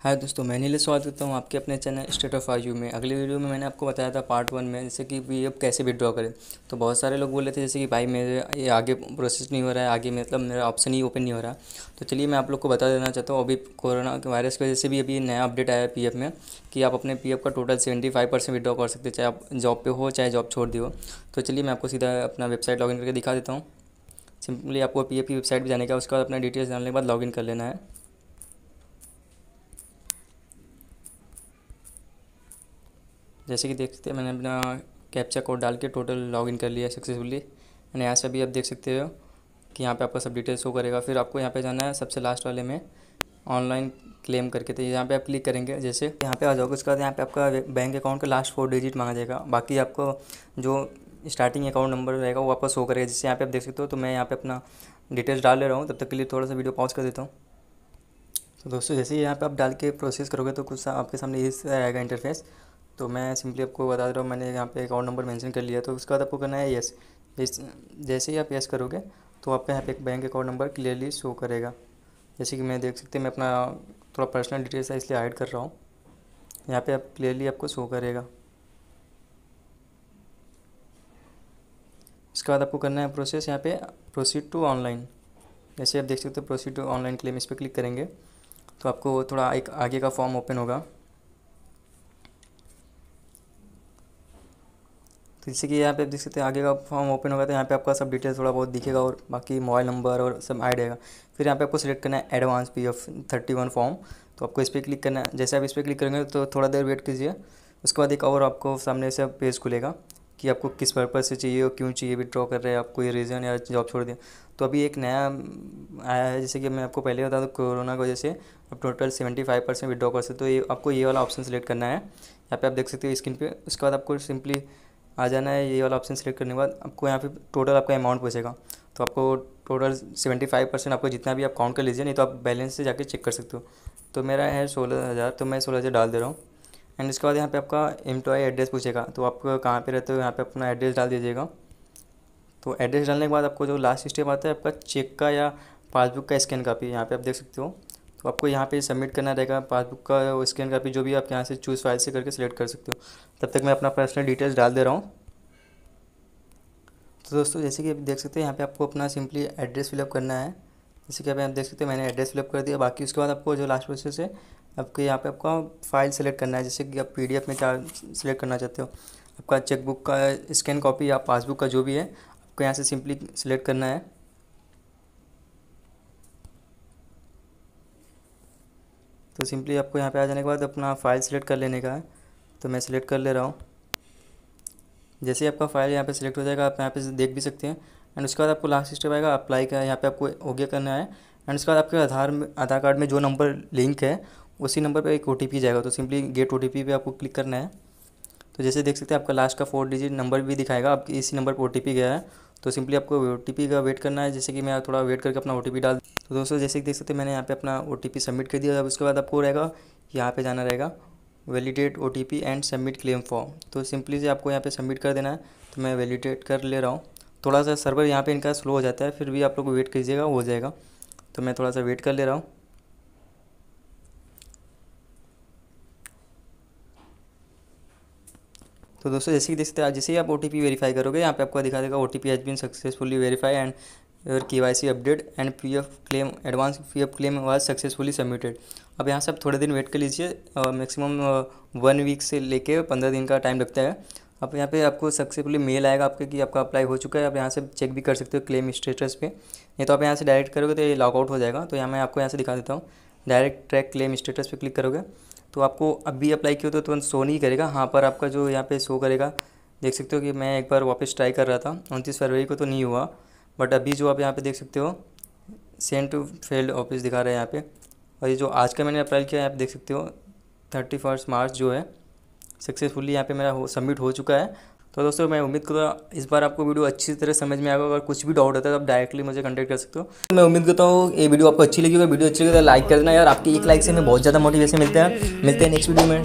हाय दोस्तों, मैं नीले स्वागत करता हूँ आपके अपने चैनल स्टेट ऑफ़ आयु में। अगले वीडियो में मैंने आपको बताया था पार्ट वन में, जैसे कि पीएफ कैसे विड्रॉ करें। तो बहुत सारे लोग बोल रहे थे, जैसे कि भाई, मेरे ये आगे प्रोसेस नहीं हो रहा है, आगे मतलब मेरा ऑप्शन ही ओपन नहीं हो रहा। तो चलिए मैं आप लोग को बता देना चाहता हूँ, अभी कोरोना के वायरस की वजह से भी अभी नया अपडेट आया है पीएफ में, कि आप अपने पीएफ का total seventy five percent withdraw कर सकते चाहे आप जॉब पर हो, चाहे जॉब छोड़ दियो तो चलिए मैं आपको सीधा अपना वेबसाइट लॉगिन करके दिखा देता हूँ। सिंपली आपको पी की वेबसाइट पर जाने का उसके बाद अपना डिटेल्स डालने के बाद लॉगिन कर लेना है। जैसे कि देख सकते हैं, मैंने अपना कैप्चा कोड डाल के टोटल लॉगिन कर लिया सक्सेसफुली एंड यहाँ से भी आप देख सकते हो कि यहाँ पे आपका सब डिटेल्स शो करेगा। फिर आपको यहाँ पे जाना है सबसे लास्ट वाले में ऑनलाइन क्लेम करके। तो यहाँ पे आप क्लिक करेंगे, जैसे यहाँ पे आ जाओगे, उसके बाद यहाँ पे आपका बैंक अकाउंट का लास्ट फोर डिजिट मांगा जाएगा। बाकी आपको जो स्टार्टिंग अकाउंट नंबर रहेगा, वो आपका शो करेगा। जिससे यहाँ पे आप देख सकते हो तो मैं यहाँ पे अपना डिटेल्स डाल ले रहा हूँ। तब तक के लिए थोड़ा सा वीडियो पॉज कर देता हूँ। तो दोस्तों, जैसे ही यहाँ पे आप डाल के प्रोसेस करोगे तो कुछ आपके सामने ये आएगा इंटरफेस तो मैं सिंपली आपको बता दे रहा हूँ, मैंने यहाँ पे अकाउंट नंबर मेंशन कर लिया तो उसके बाद आपको करना है यस जैसे ही आप यस करोगे तो आपका यहाँ पे एक bank account number clearly show करेगा। जैसे कि मैं देख सकते हैं, मैं अपना थोड़ा पर्सनल डिटेल्स है इसलिए हाइड कर रहा हूँ। यहाँ पे आप क्लियरली आपको शो करेगा। उसके बाद आपको करना है प्रोसेस यहाँ पे प्रोसीड टू ऑनलाइन जैसे आप देख सकते हो प्रोसीड टू ऑनलाइन क्लेम इस पर क्लिक करेंगे तो आपको थोड़ा एक आगे का फॉर्म ओपन होगा। तो जैसे कि यहाँ पे देख सकते हैं, आगे का फॉर्म ओपन होगा तो यहाँ पे आपका सब डिटेल्स थोड़ा बहुत दिखेगा और बाकी मोबाइल नंबर और सब ऐड आएगा फिर यहाँ पे आपको सिलेक्ट करना है advance P F thirty one form तो आपको इस पर क्लिक करना है। जैसे आप इस पर क्लिक करेंगे तो थोड़ा देर वेट कीजिए। उसके बाद एक और आपको सामने से पेज खुलेगा कि आपको किस पर्पज़ से चाहिए और क्यों चाहिए विड्रॉ कर रहे हैं, आपको ये रीज़न या जॉब छोड़ दिया। तो अभी एक नया, आया है, जैसे कि मैं आपको पहले बता दूँ, कोरोना की वजह से आप total seventy five percent withdraw कर सकते हो। तो ये आपको ये वाला ऑप्शन सेलेक्ट करना है। यहाँ पे आप देख सकते हो स्क्रीन पे। उसके बाद आपको सिंपली आ जाना है ये वाला ऑप्शन सेलेक्ट करने के बाद, आपको यहाँ पे टोटल आपका अमाउंट पूछेगा। तो आपको टोटल सेवेंटी फाइव परसेंट आपको जितना भी आप काउंट कर लीजिए, नहीं तो आप बैलेंस से जाके चेक कर सकते हो। तो मेरा है सोलह हज़ार तो मैं सोलह हज़ार डाल दे रहा हूँ। एंड इसके बाद यहाँ पे आपका एम्प्लॉय एड्रेस पूछेगा। तो आप कहाँ पे रहते हो, यहाँ पे अपना एड्रेस डाल दीजिएगा। तो एड्रेस डालने के बाद आपको जो लास्ट स्टेप आता है, आपका चेक का या पासबुक का स्कैन कापी यहाँ पे आप देख सकते हो। तो आपको यहाँ पे सबमिट करना रहेगा, पासबुक का स्कैन कापी जो भी आप यहाँ से चूज़ फ़ाइल से करके सिलेक्ट कर सकते हो। तब तक मैं अपना पर्सनल डिटेल्स डाल दे रहा हूँ। तो दोस्तों, जैसे कि आप देख सकते हैं, यहाँ पे आपको अपना सिंपली एड्रेस फिलअप करना है। जैसे कि आप यहाँ देख सकते हैं, मैंने एड्रेस फिलअप कर दिया। बाकी उसके बाद आपको जो लास्ट प्रोसेस है, आपके यहाँ पे आपका फ़ाइल सेलेक्ट करना है। जैसे कि आप पीडीएफ में क्या सिलेक्ट करना चाहते हो। आपका चेकबुक का स्कैन कॉपी या पासबुक का जो भी है, आपको यहाँ से सिंपली सिलेक्ट करना है। तो सिंपली आपको यहाँ पे आ जाने के बाद अपना फ़ाइल सेलेक्ट कर लेने का है। तो मैं सिलेक्ट कर ले रहा हूँ। जैसे ही आपका फ़ाइल यहाँ पे सिलेक्ट हो जाएगा, आप यहाँ पे देख भी सकते हैं। एंड उसके बाद आपको लास्ट स्टेप आएगा अप्लाई का। यहाँ पे आपको ओके करना है। एंड उसके बाद आपके आधार में, आधार कार्ड में जो नंबर लिंक है, उसी नंबर पर एक ओटीपी जाएगा। तो सिंपली गेट ओ पे आपको क्लिक करना है। तो जैसे देख सकते हैं, आपका लास्ट का फोर डिजिट नंबर भी दिखाएगा। आपके इसी नंबर पर ओटीपी गया है। तो सिंपली आपको ओटीपी का वेट करना है, जैसे कि मैं थोड़ा वेट करके अपना ओटीपी डाल तो दोस्तों, जैसे कि देख सकते हैं, मैंने यहाँ पे अपना ओटीपी सबमिट कर दिया अब उसके बाद आपको रहेगा, यहाँ पे जाना रहेगा validate O and submit claim form तो सिंपली से आपको यहाँ पे सबमिट कर देना है तो मैं वैलिडेट कर ले रहा हूँ। थोड़ा सा सर्वर यहाँ पे इनका स्लो हो जाता है, फिर भी आप लोग वेट कीजिएगा, हो जाएगा। तो मैं थोड़ा सा वेट कर ले रहा हूँ। तो दोस्तों, जैसे कि देख सकते हैं, जैसे ही आप ओ टी पी वेरीफाई करोगे, यहाँ पे आपको दिखा देगा O T P has been successfully verify and your K Y C update and P F claim advance P F claim was successfully submitted अब यहाँ से आप थोड़े दिन वेट कर लीजिए मैक्सिमम वन वीक से लेके पंद्रह दिन का टाइम लगता है। अब यहाँ पे आपको सक्सेसफुली मेल आएगा आपके कि आपका अप्लाई हो चुका है, आप यहाँ से चेक भी कर सकते हो क्लेम स्टेटस पे। नहीं तो आप यहाँ से डायरेक्ट करोगे तो ये लॉग आउट हो जाएगा। तो यहाँ मैं आपको यहाँ से दिखा देता हूँ डायरेक्ट ट्रैक क्लेम स्टेटस पे क्लिक करोगे। तो आपको अभी अप्लाई किया तो तुरंत शो नहीं करेगा। हाँ पर आपका जो यहाँ पे शो करेगा, देख सकते हो कि मैं एक बार वापस ट्राई कर रहा था। उनतीस फरवरी को तो नहीं हुआ बट अभी जो आप यहाँ पे देख सकते हो सेंट फेल्ड ऑफ़िस दिखा रहे हैं यहाँ पे। और ये जो आज का मैंने अप्लाई किया है, आप देख सकते हो थर्टी फ़र्स्ट मार्च जो है सक्सेसफुली यहाँ पर मेरा हो सबमिट हो चुका है। तो दोस्तों, मैं उम्मीद करता हूँ इस बार आपको वीडियो अच्छी तरह समझ में आएगा। अगर कुछ भी डाउट होता है तो आप डायरेक्टली मुझे कंटेक्ट कर सकते हो। मैं उम्मीद करता हूँ ये वीडियो आपको अच्छी लगी अगर वीडियो अच्छी लगी तो लाइक कर देना यार। आपकी एक लाइक से हमें बहुत ज़्यादा मोटिवेशन मिलता है। मिलते हैं नेक्स्ट वीडियो में।